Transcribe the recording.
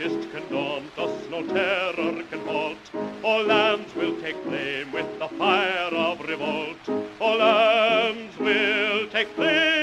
ist can daunt no terror can halt. All lands will take flame with the fire of revolt. All lands will take flame